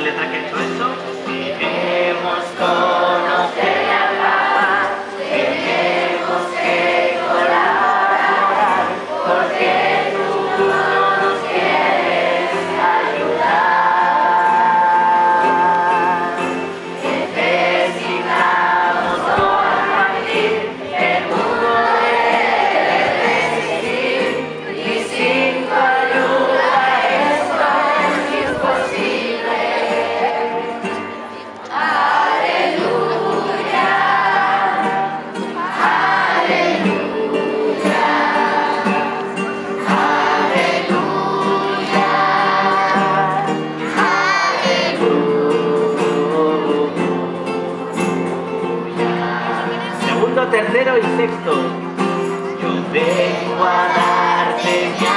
letra que ha hecho eso. Iremos con segundo, tercero y sexto. Yo vengo a darte.